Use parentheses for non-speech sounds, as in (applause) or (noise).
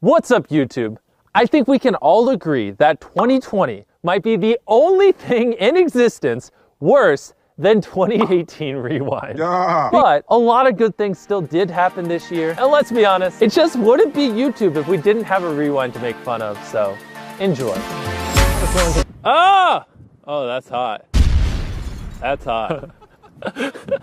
What's up, YouTube? I think we can all agree that 2020 might be the only thing in existence worse than 2018 Rewind. Yeah. But a lot of good things still did happen this year. And let's be honest, it just wouldn't be YouTube if we didn't have a Rewind to make fun of. So enjoy. Ah! Oh, that's hot. That's hot. (laughs)